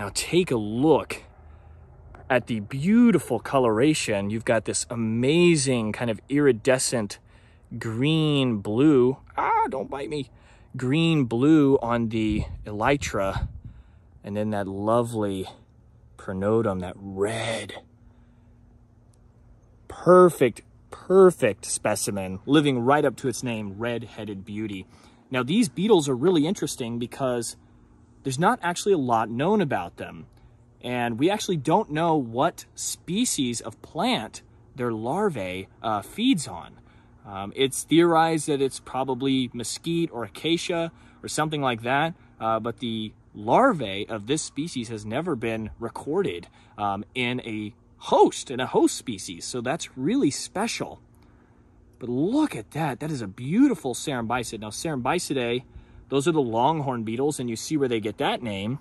Now take a look at the beautiful coloration. You've got this amazing kind of iridescent green blue. Ah, don't bite me. Green blue on the elytra. And then that lovely pronotum, that red. Perfect, perfect specimen, living right up to its name, red-headed beauty. Now, these beetles are really interesting because there's not actually a lot known about them. And we actually don't know what species of plant their larvae uh, feeds on. Um, it's theorized that it's probably mesquite or acacia or something like that, uh, but the larvae of this species has never been recorded um, in a host, in a host species. So that's really special. But look at that. That is a beautiful Cerambycid. Now, Cerambycidae, those are the longhorn beetles, and you see where they get that name.